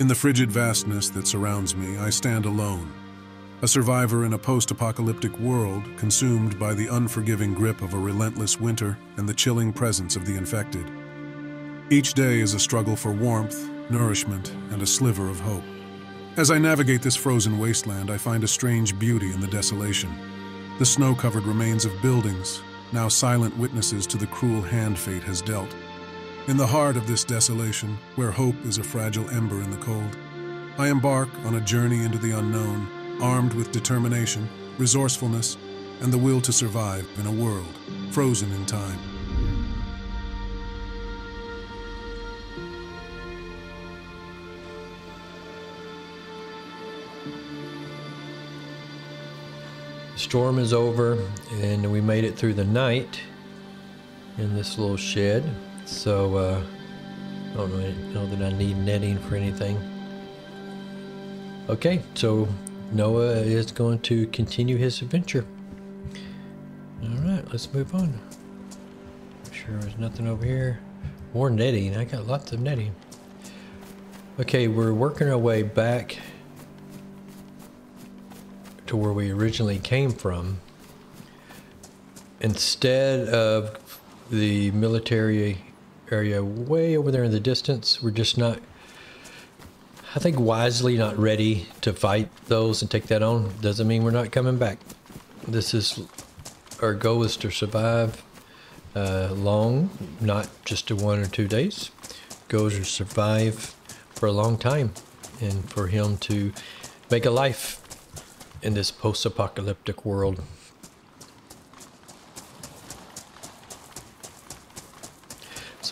In the frigid vastness that surrounds me, I stand alone, a survivor in a post apocalyptic world consumed by the unforgiving grip of a relentless winter and the chilling presence of the infected. Each day is a struggle for warmth, nourishment, and a sliver of hope. As I navigate this frozen wasteland, I find a strange beauty in the desolation. The snow covered remains of buildings, now silent witnesses to the cruel hand fate has dealt. In the heart of this desolation, where hope is a fragile ember in the cold, I embark on a journey into the unknown, armed with determination, resourcefulness, and the will to survive in a world frozen in time. The storm is over, and we made it through the night in this little shed. So, uh, I don't really know that I need netting for anything. Okay, so Noah is going to continue his adventure. Alright, let's move on. Sure there's nothing over here. More netting. I got lots of netting. Okay, we're working our way back to where we originally came from. Instead of the military area way over there in the distance, we're just not, I think wisely not ready to fight those and take that on. Doesn't mean we're not coming back. This is, our goal is to survive uh, long, not just to one or two days. Goes to survive for a long time and for him to make a life in this post-apocalyptic world.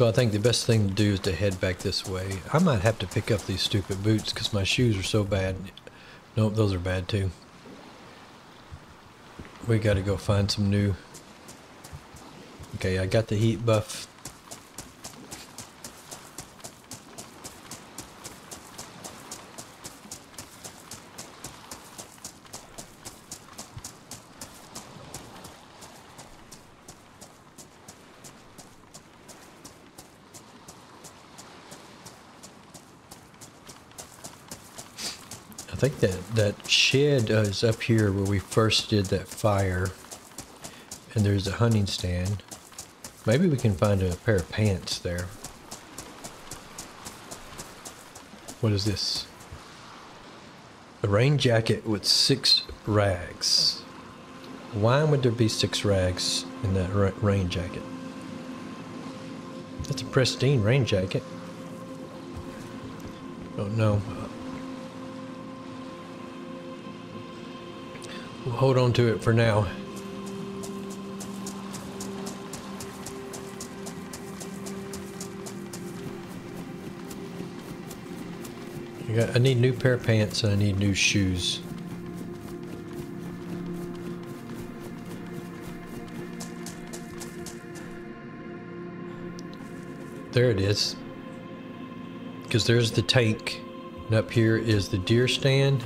So I think the best thing to do is to head back this way. I might have to pick up these stupid boots because my shoes are so bad. Nope, those are bad too. We got to go find some new. Okay, I got the heat buff think that that shed is up here where we first did that fire. And there's a hunting stand. Maybe we can find a pair of pants there. What is this? A rain jacket with six rags. Why would there be six rags in that ra rain jacket? That's a pristine rain jacket. Don't know. We'll hold on to it for now. I, got, I need new pair of pants and I need new shoes. There it is. Because there's the tank. And up here is the deer stand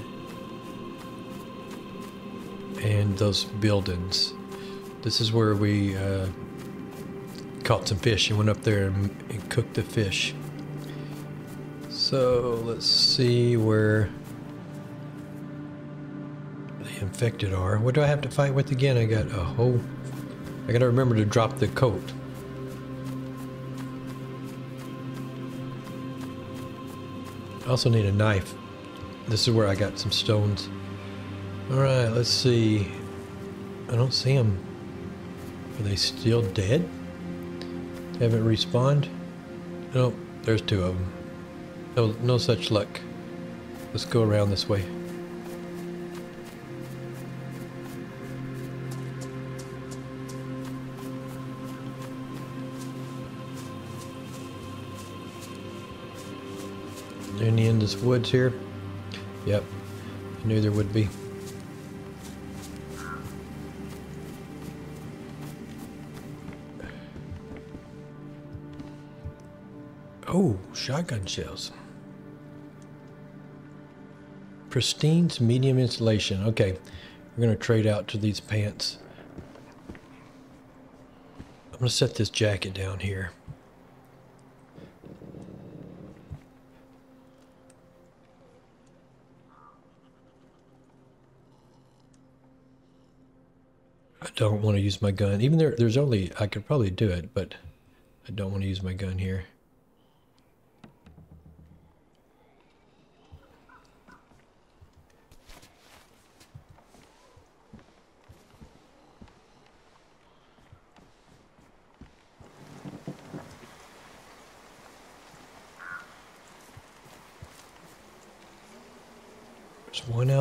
those buildings. This is where we uh, caught some fish and went up there and, and cooked the fish. So let's see where the infected are. What do I have to fight with again? I got a whole... I gotta remember to drop the coat. I also need a knife. This is where I got some stones. Alright, let's see. I don't see them. Are they still dead? They haven't respawned? Nope, there's two of them. No, no such luck. Let's go around this way. Any in this woods here? Yep, I knew there would be. shotgun shells. Pristine's medium insulation. Okay, we're going to trade out to these pants. I'm going to set this jacket down here. I don't want to use my gun. Even there, there's only, I could probably do it, but I don't want to use my gun here.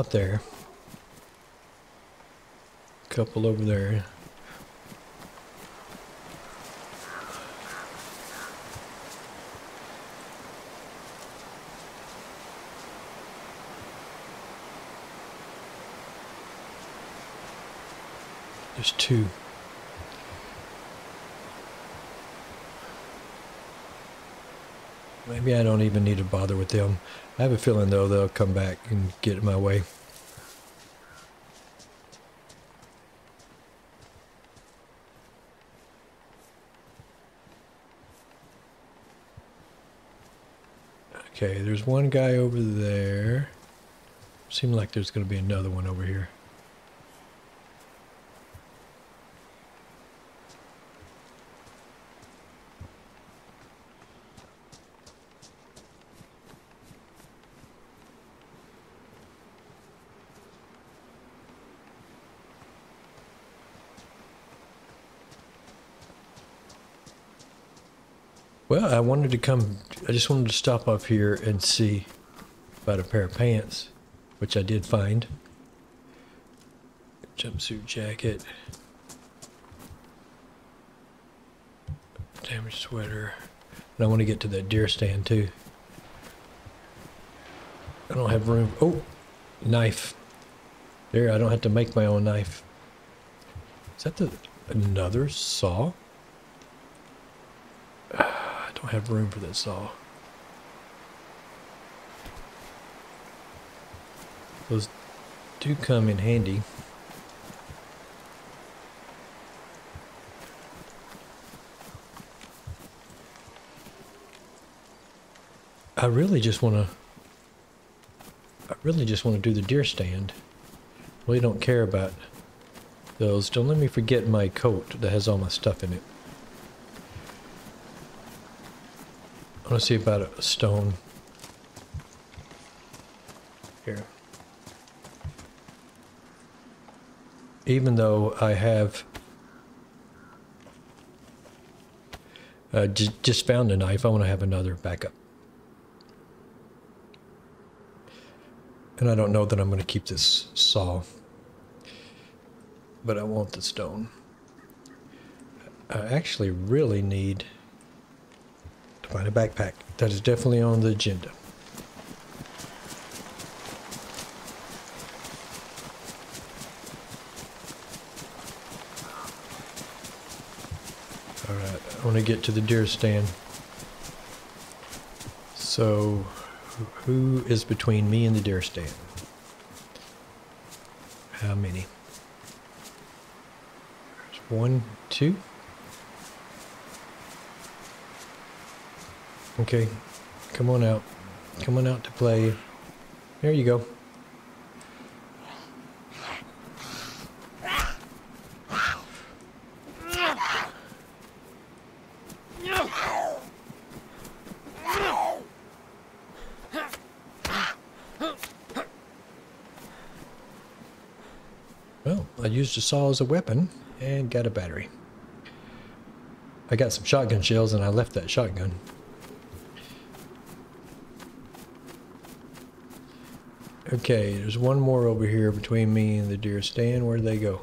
Out there. Couple over there. There's two. Maybe I don't even need to bother with them. I have a feeling though they'll come back and get in my way. Okay, there's one guy over there. Seems like there's going to be another one over here. Well, I wanted to come, I just wanted to stop off here and see about a pair of pants, which I did find. Jumpsuit jacket. Damaged sweater. And I want to get to that deer stand too. I don't have room. Oh, knife. There, I don't have to make my own knife. Is that the another saw? Don't have room for that saw. Those do come in handy. I really just want to I really just want to do the deer stand. Really don't care about those. Don't let me forget my coat that has all my stuff in it. Want to see about a stone. Here. Even though I have uh, just found a knife, I want to have another backup. And I don't know that I'm going to keep this saw, but I want the stone. I actually really need to find a backpack. That is definitely on the agenda. All right, I want to get to the deer stand. So, who is between me and the deer stand? How many? There's one, two. Okay, come on out. Come on out to play. There you go. Well, I used a saw as a weapon and got a battery. I got some shotgun shells and I left that shotgun. Okay, there's one more over here between me and the deer stand. Where'd they go?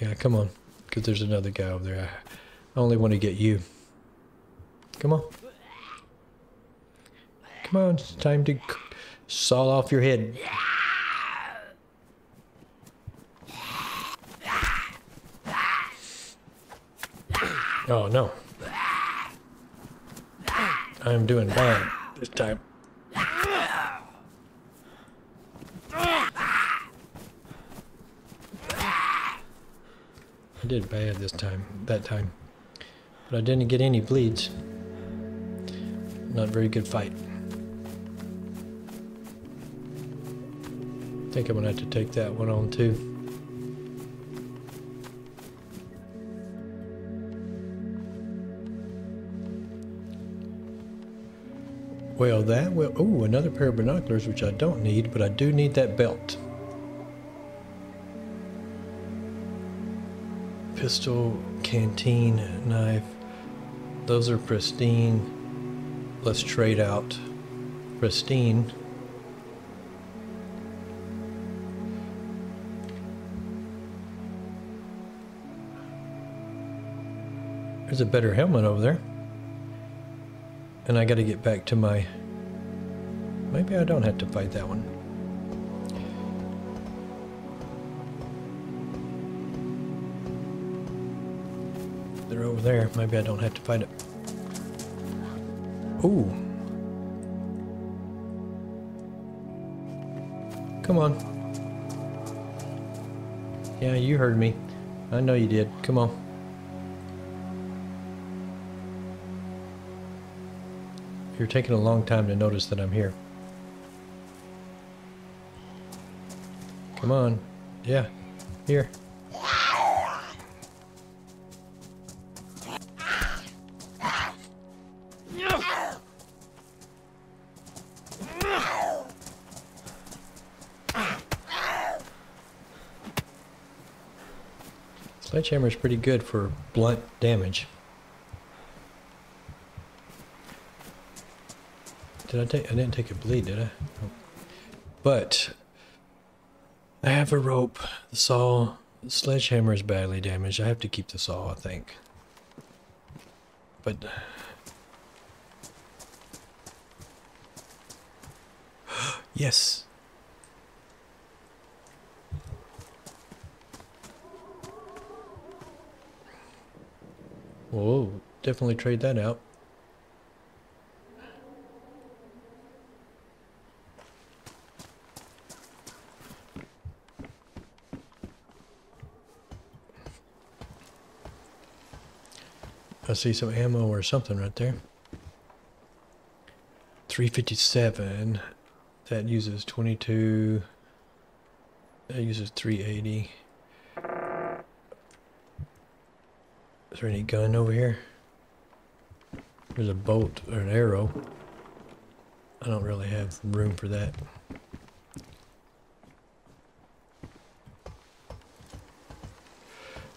Yeah, come on. Because there's another guy over there. I only want to get you. Come on. Come on, it's time to saw off your head. Oh no. I'm doing bad this time. I did bad this time, that time. But I didn't get any bleeds. Not very good fight. I think I'm gonna have to take that one on too. Well, that will. Oh, another pair of binoculars, which I don't need, but I do need that belt. Pistol, canteen, knife. Those are pristine. Let's trade out pristine. There's a better helmet over there. And I got to get back to my... Maybe I don't have to fight that one. They're over there. Maybe I don't have to fight it. Ooh. Come on. Yeah, you heard me. I know you did. Come on. You're taking a long time to notice that I'm here. Come on. Yeah. Here. Sledgehammer is pretty good for blunt damage. Did I take? I didn't take a bleed, did I? But I have a rope. The saw, the sledgehammer is badly damaged. I have to keep the saw, I think. But yes. Whoa, definitely trade that out. I see some ammo or something right there. 357. That uses 22. That uses 380. Is there any gun over here? There's a bolt or an arrow. I don't really have room for that.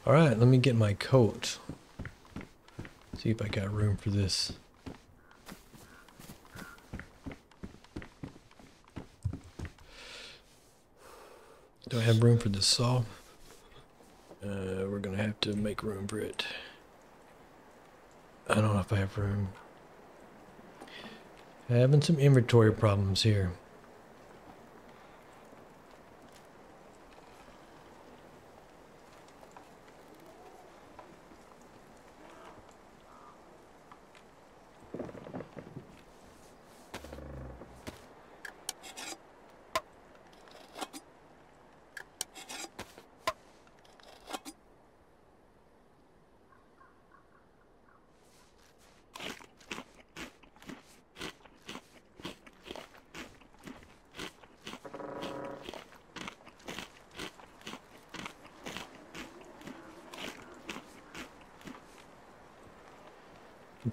Alright, let me get my coat. See if I got room for this. Do I have room for this saw? Uh, we're gonna have to make room for it. I don't know if I have room. Having some inventory problems here.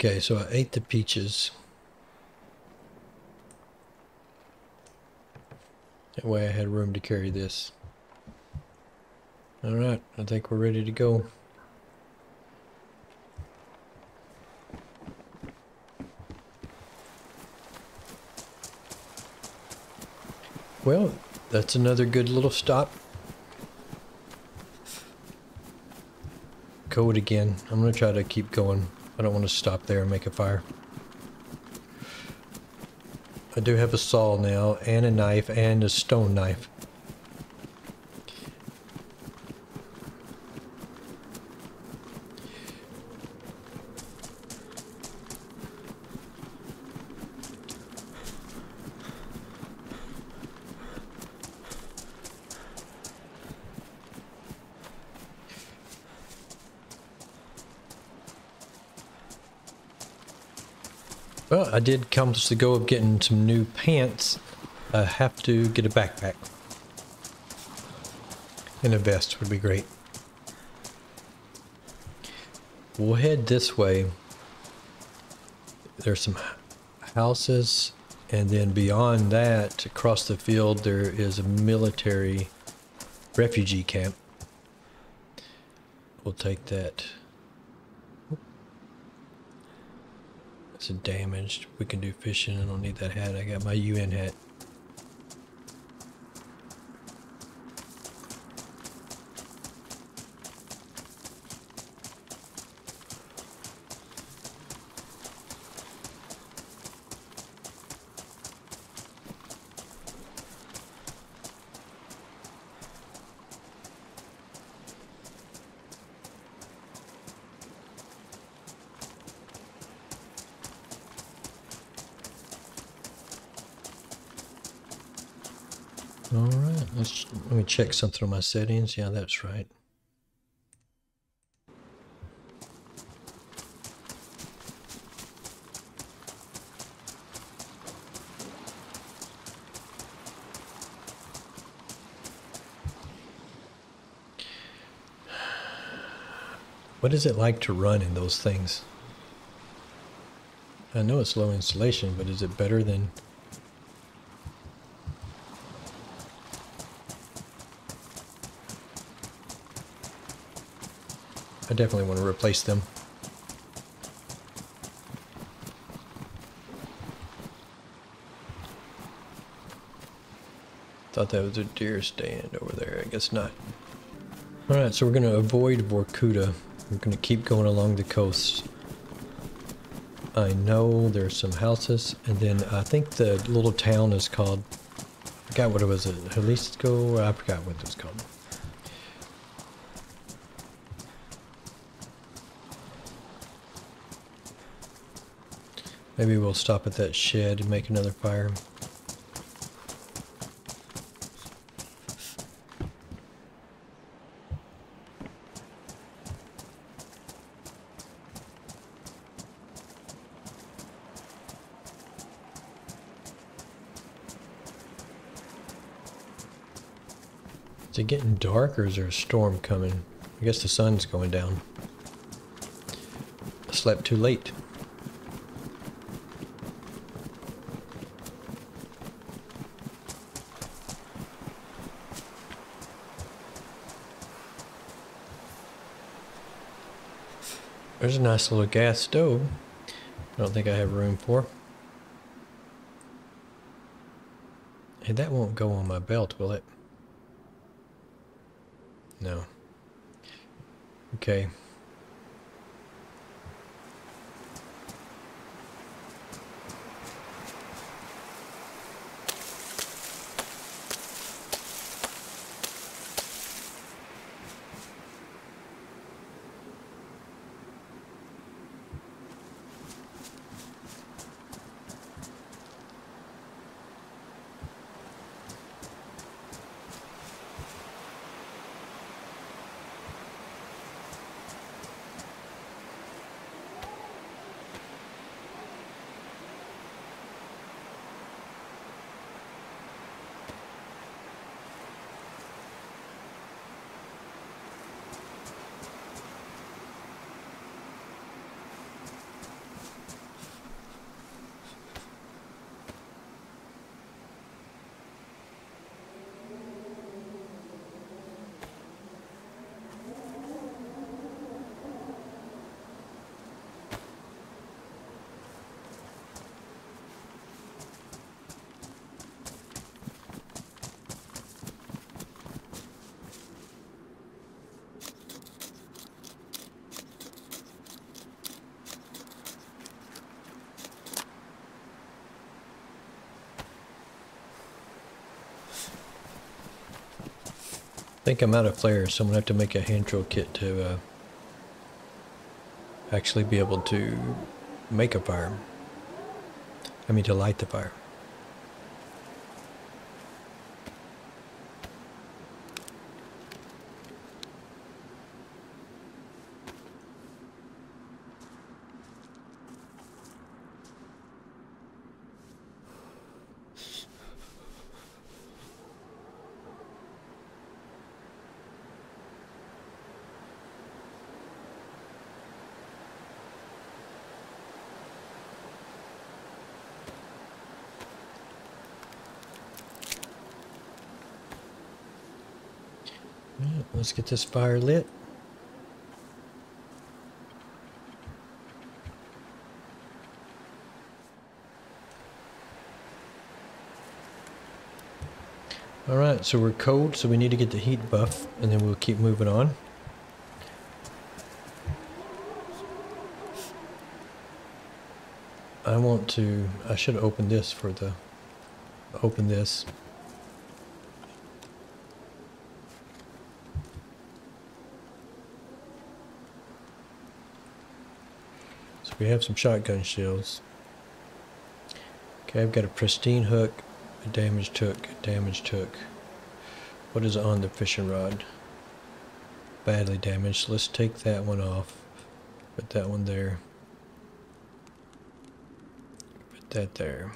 Okay, so I ate the peaches. That way I had room to carry this. Alright, I think we're ready to go. Well, that's another good little stop. Code again. I'm going to try to keep going. I don't want to stop there and make a fire. I do have a saw now, and a knife, and a stone knife. Well, I did come to the go of getting some new pants. I have to get a backpack. And a vest would be great. We'll head this way. There's some houses, and then beyond that, across the field, there is a military refugee camp. We'll take that. It's damaged. We can do fishing. I don't need that hat. I got my UN hat. All right, let's let me check something on my settings. Yeah, that's right. What is it like to run in those things? I know it's low insulation, but is it better than I definitely want to replace them. Thought that was a deer stand over there. I guess not. Alright, so we're going to avoid Vorkuta. We're going to keep going along the coast. I know there's some houses, and then I think the little town is called, I forgot what it was, Jalisco, I forgot what it was called. Maybe we'll stop at that shed and make another fire. Is it getting dark or is there a storm coming? I guess the sun's going down. I slept too late. There's a nice little gas stove. I don't think I have room for. And that won't go on my belt, will it? No. Okay. Think I'm out of flares, so I'm gonna have to make a hand drill kit to uh, actually be able to make a fire. I mean to light the fire. Let's get this fire lit. Alright, so we're cold, so we need to get the heat buff, and then we'll keep moving on. I want to, I should open this for the, open this. We have some shotgun shells. Okay, I've got a pristine hook, a damaged hook, a damaged hook. What is on the fishing rod? Badly damaged. Let's take that one off. Put that one there. Put that there.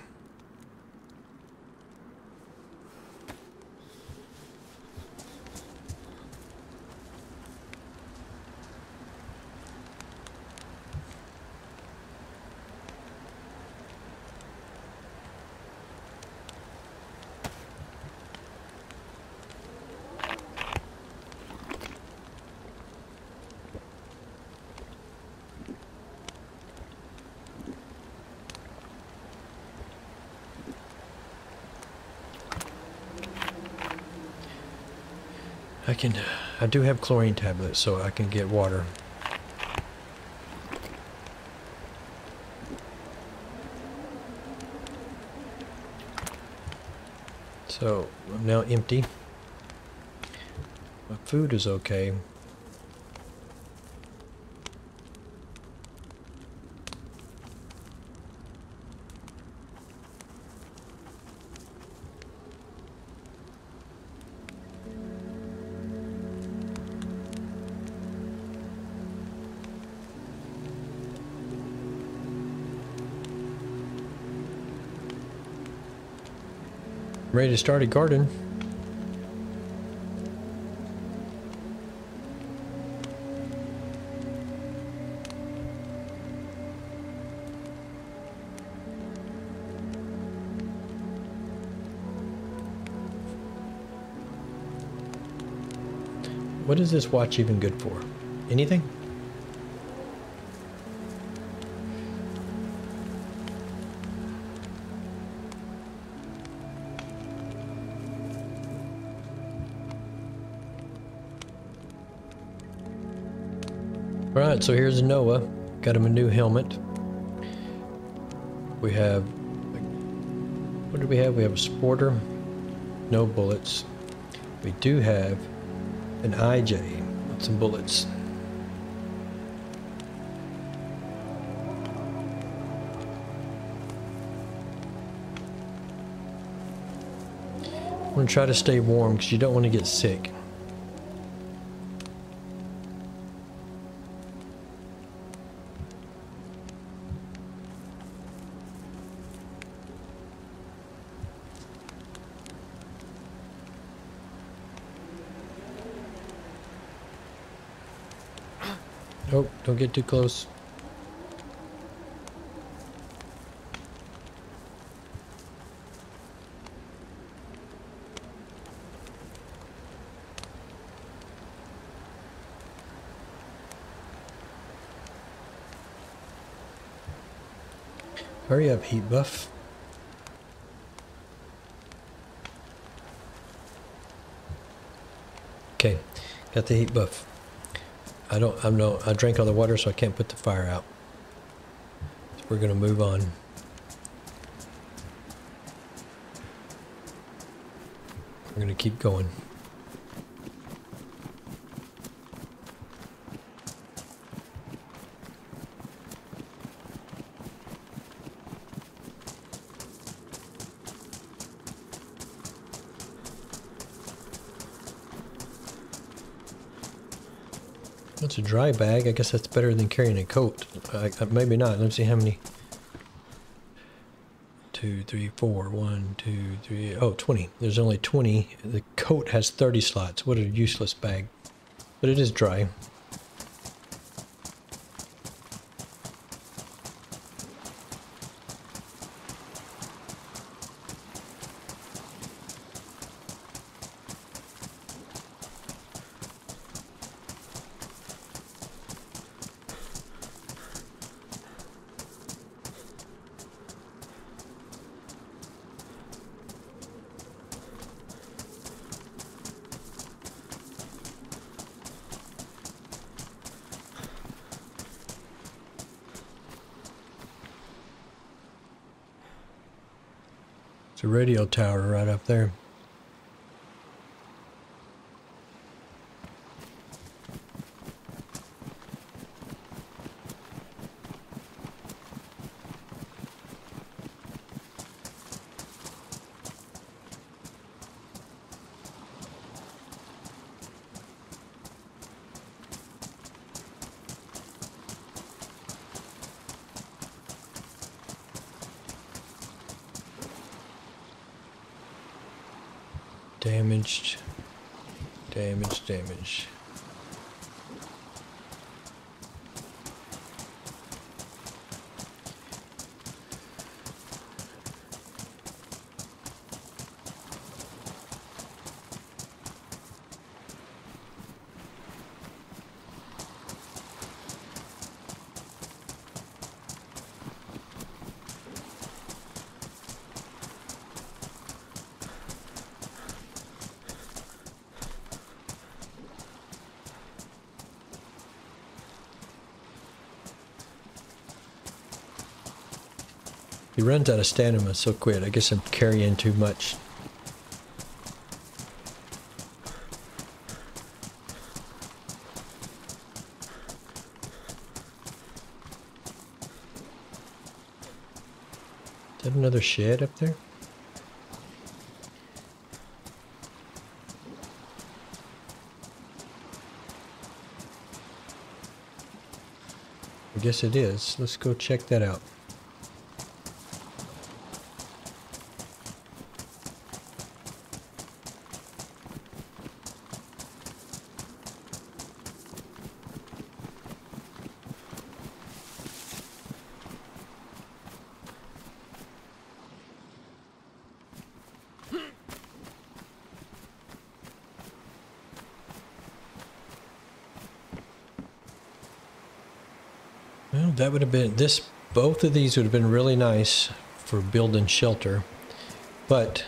Can, I do have chlorine tablets, so I can get water. So, I'm now empty. My food is okay. Ready to start a garden. What is this watch even good for? Anything? Alright, so here's Noah. Got him a new helmet. We have... What do we have? We have a sporter. No bullets. We do have an IJ with some bullets. I'm going to try to stay warm because you don't want to get sick. Don't get too close. Hurry up, heat buff. Okay, got the heat buff. I don't, I'm no, I drank all the water, so I can't put the fire out. So we're gonna move on. We're gonna keep going. Dry bag. I guess that's better than carrying a coat. Maybe not. Let's see how many. Two, three, four. One, two, three. Oh, 20. There's only 20. The coat has 30 slots. What a useless bag. But it is dry. It's a tower right up there. Damaged. Damage, damage. He runs out of stamina so quick. I guess I'm carrying too much. Is that another shed up there? I guess it is. Let's go check that out. Well, that would have been this. Both of these would have been really nice for building shelter, but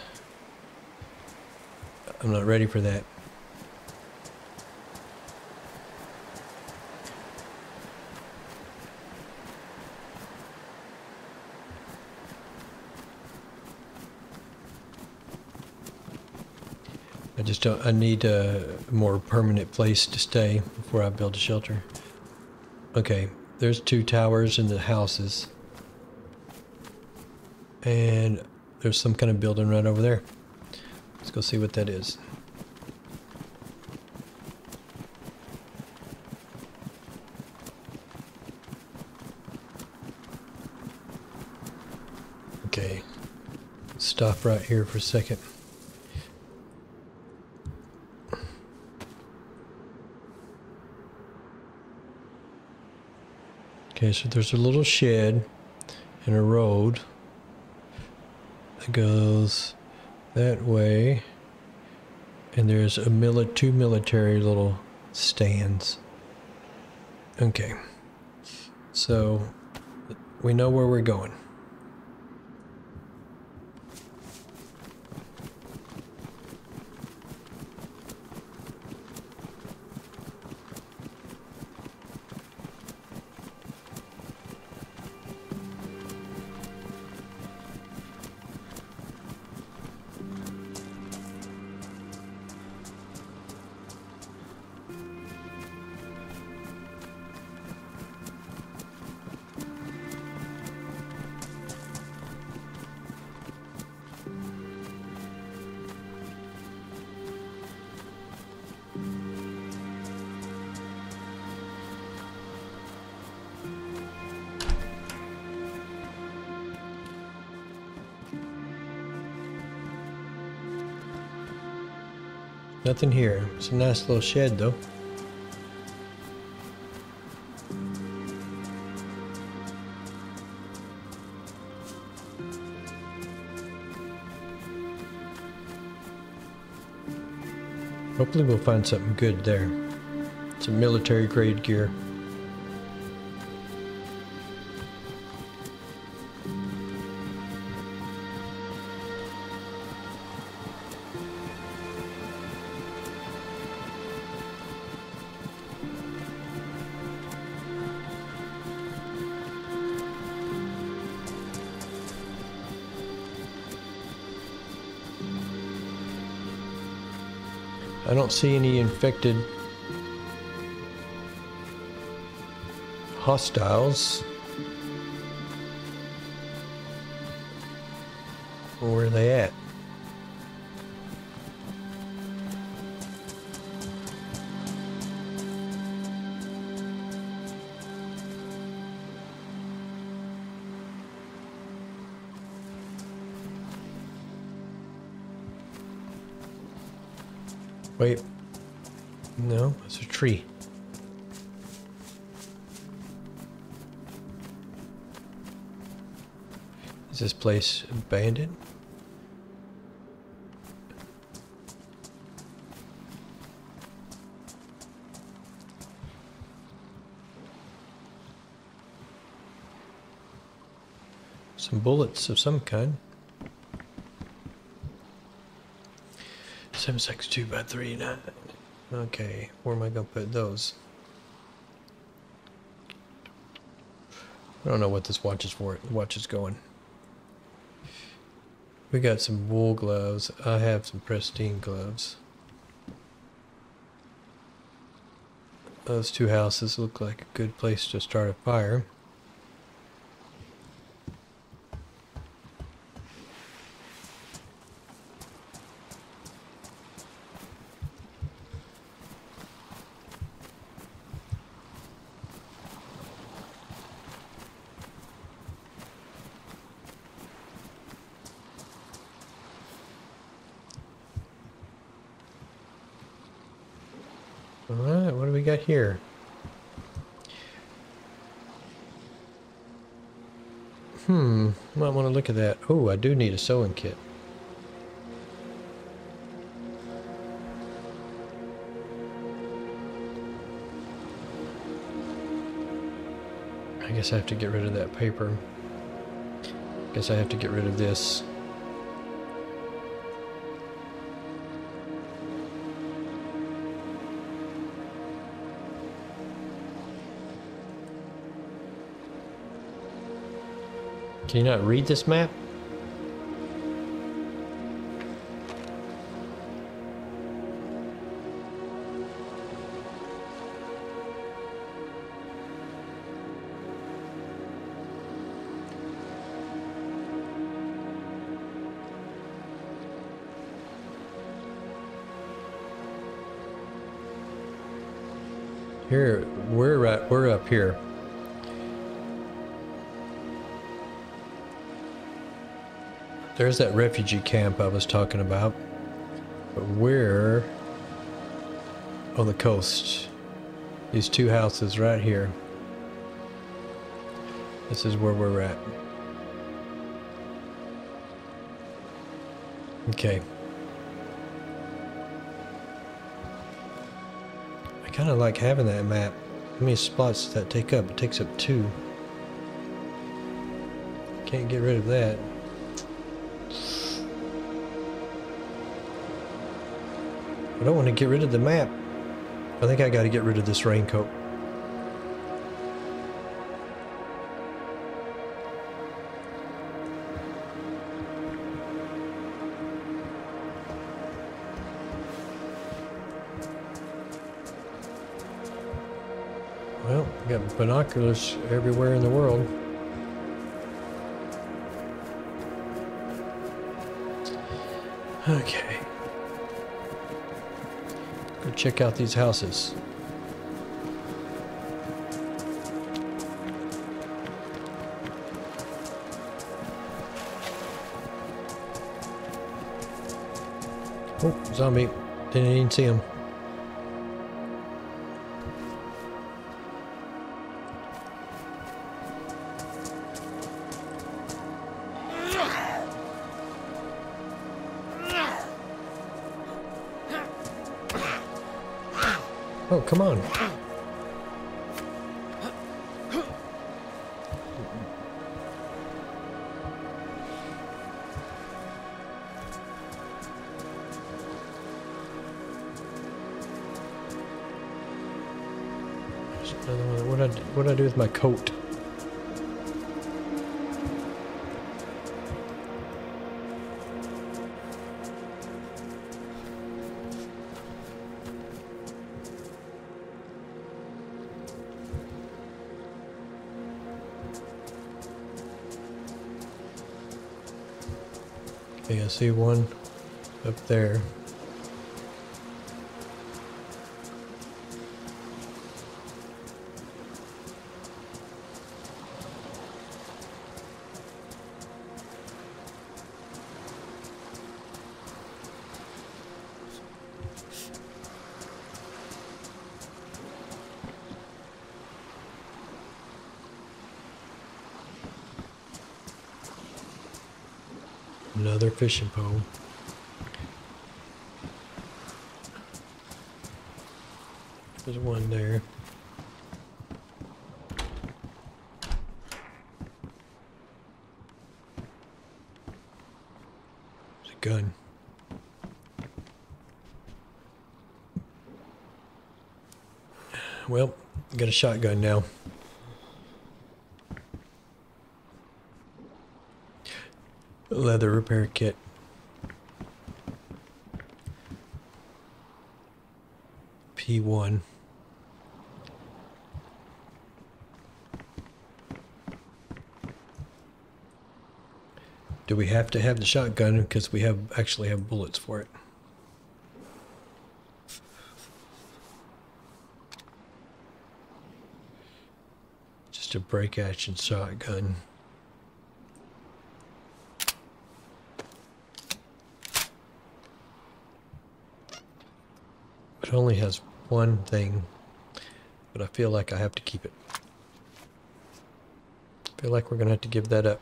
I'm not ready for that. I just don't. I need a more permanent place to stay before I build a shelter. Okay, there's two towers in the houses. And there's some kind of building right over there. Let's go see what that is. Okay. Stop right here for a second. Okay, so there's a little shed and a road that goes that way. And there's a mili- two military little stands. Okay. So we know where we're going. Nothing here. It's a nice little shed though. Hopefully we'll find something good there. Some military grade gear. Don't see any infected hostiles. Is this place abandoned? Some bullets of some kind. 762 by three 39. Okay, where am I going to put those? I don't know what this watch is for. The watch is going. We got some wool gloves. I have some pristine gloves. Those two houses look like a good place to start a fire. Alright, what do we got here? Hmm, might want to look at that. Oh, I do need a sewing kit. I guess I have to get rid of that paper. I Guess I have to get rid of this. Can you not read this map? Here, we're right, we're up here. There's that refugee camp I was talking about. But we're on the coast. These two houses right here. This is where we're at. Okay. Kind of like having that map. How many spots does that take up? It takes up two. Can't get rid of that. I don't want to get rid of the map. I think I got to get rid of this raincoat. Well, we got binoculars everywhere in the world. Okay. Go check out these houses. Oh, zombie. Didn't even see him. Another fishing pole. There's one there. There's a gun. Well, got a shotgun now. Leather repair kit. P1. Do we have to have the shotgun because we have actually have bullets for it? Just a break action shotgun. Only has one thing, but I feel like I have to keep it. I feel like we're going to have to give that up.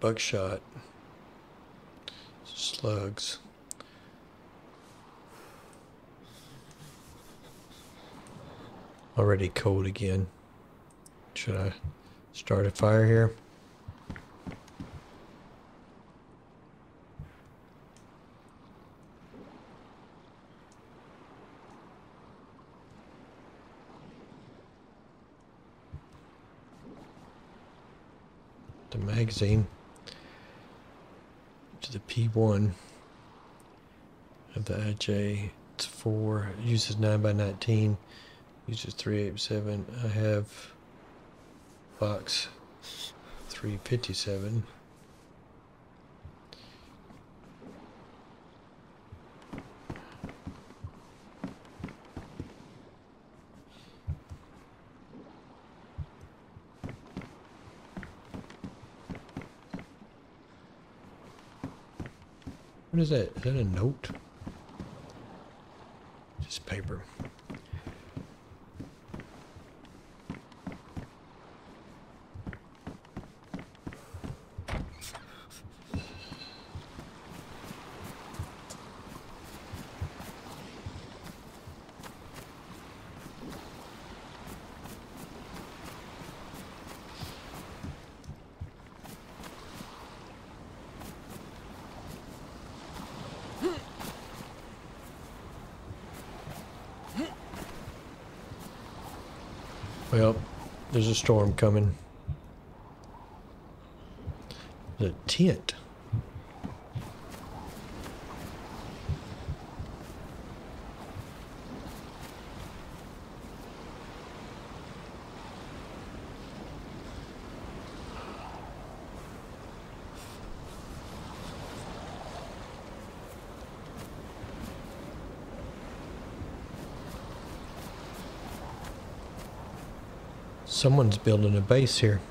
Buckshot. Slugs. Already cold again. Should I start a fire here? The magazine to the P1 of the IJ. It's 4, uses 9 by 19 uses 387. I have box 357. What is that? Is that a note? Just paper. Well, there's a storm coming. The tent. Someone's building a base here.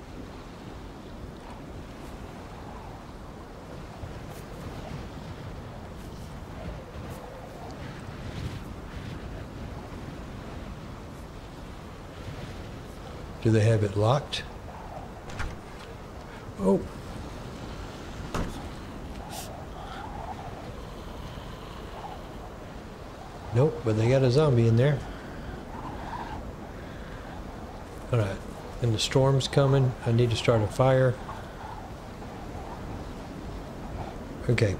Do they have it locked? Oh. Nope, but they got a zombie in there. Alright, and the storm's coming. I need to start a fire. Okay.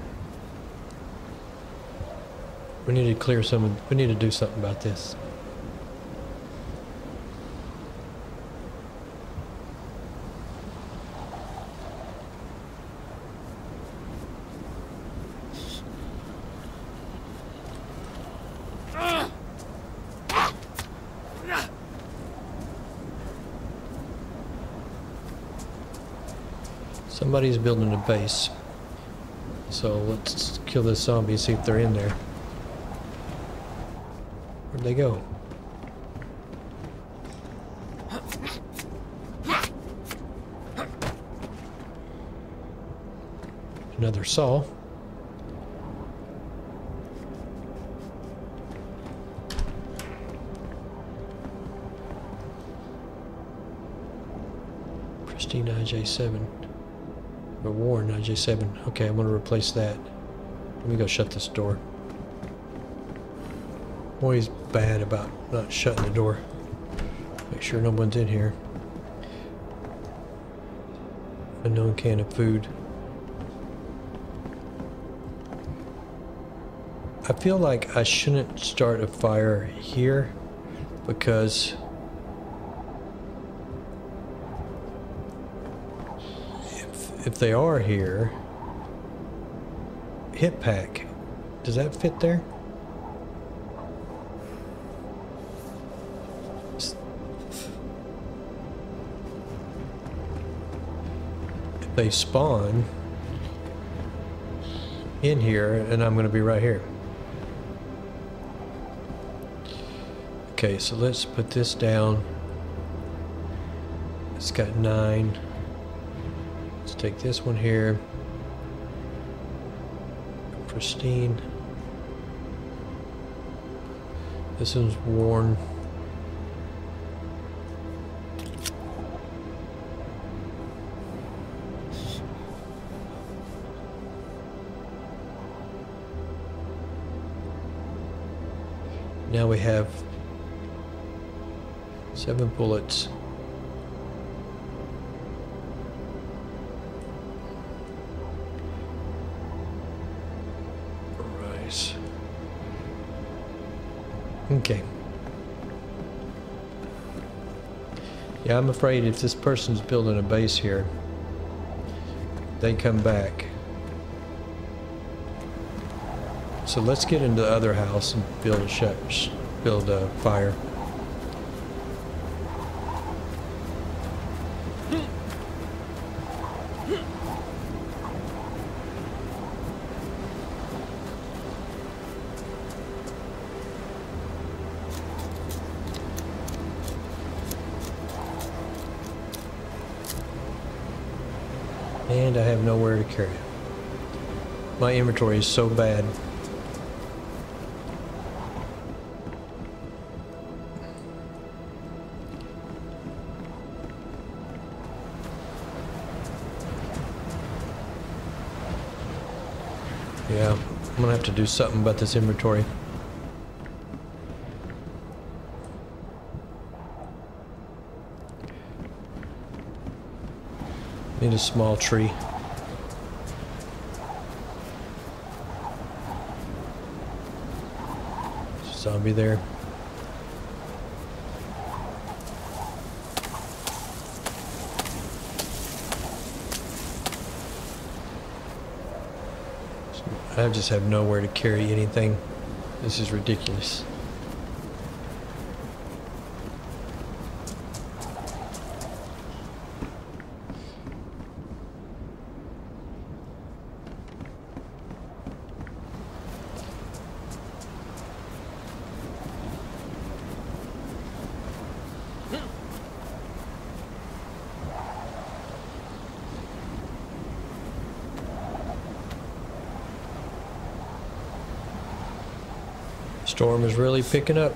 We need to clear some, we need to do something about this. Somebody's building a base. So let's kill this zombie, see if they're in there. Where'd they go? Another saw. Pristine IJ7. A Warren IJ7. Okay, I'm gonna replace that. Let me go shut this door. Always bad about not shutting the door. Make sure no one's in here. A Unknown can of food. I feel like I shouldn't start a fire here because if, they are here, hip pack, does that fit there? If they spawn in here, and I'm going to be right here. Okay, so let's put this down. It's got nine. Take this one here. Pristine. This one's worn. Now we have seven bullets. Yeah, I'm afraid if this person's building a base here, they come back. So let's get into the other house and build a build a fire. And I have nowhere to carry it. My inventory is so bad. Yeah, I'm gonna have to do something about this inventory. Need a small tree. Zombie there. I just have nowhere to carry anything. This is ridiculous. Storm is really picking up.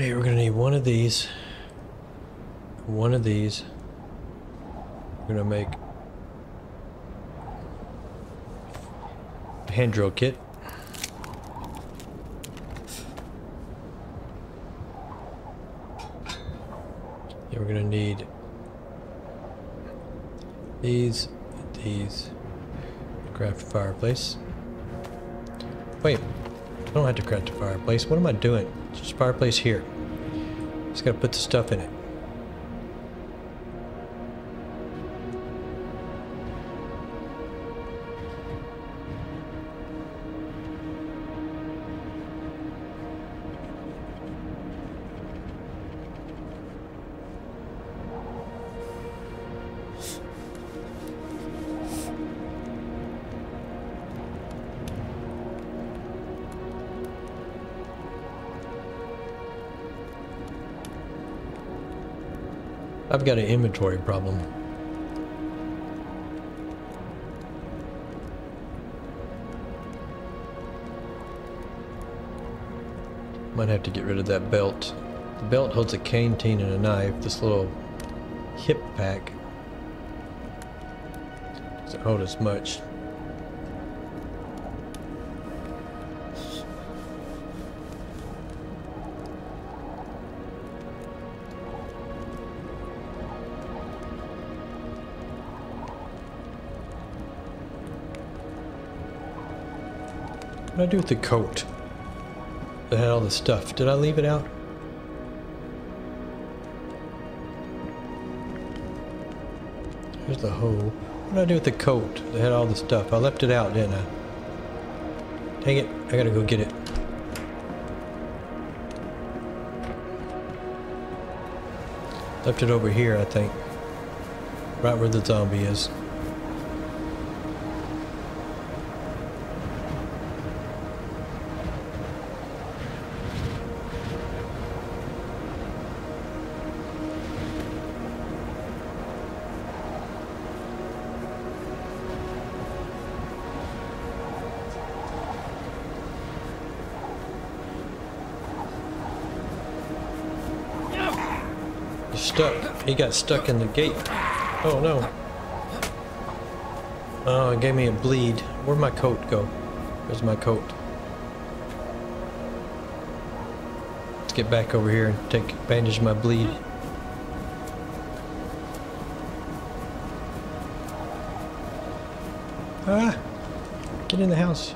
Okay, we're gonna need one of these. One of these. We're gonna make a hand drill kit. Yeah, we're gonna need these, these, craft fireplace. Wait, I don't have to craft a fireplace. What am I doing? Just fireplace here. Just gotta put the stuff in it. I've got an inventory problem. Might have to get rid of that belt. The belt holds a canteen and a knife. This little hip pack doesn't hold as much. Did I do with the coat? That had all the stuff. Did I leave it out? Here's the hoe. What did I do with the coat that had all the stuff? I left it out, didn't I? Dang it, I gotta go get it. Left it over here, I think. Right where the zombie is. He got stuck in the gate. Oh no. Oh, it gave me a bleed. Where'd my coat go? Where's my coat? Let's get back over here and take bandage my bleed. Ah! Get in the house.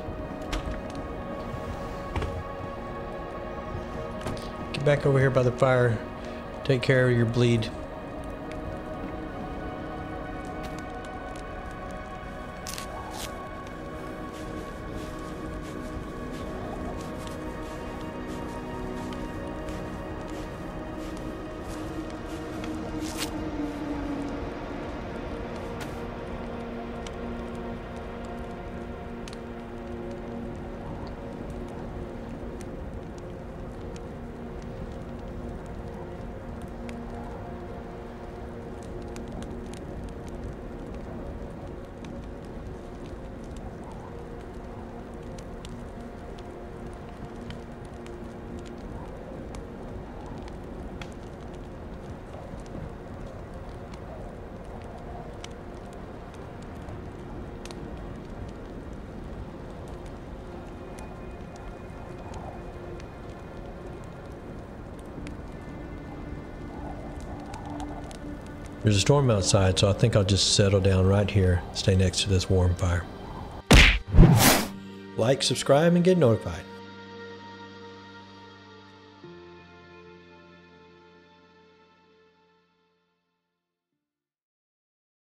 Get back over here by the fire. Take care of your bleed. There's a storm outside, so I think I'll just settle down right here, stay next to this warm fire. Like, subscribe, and get notified.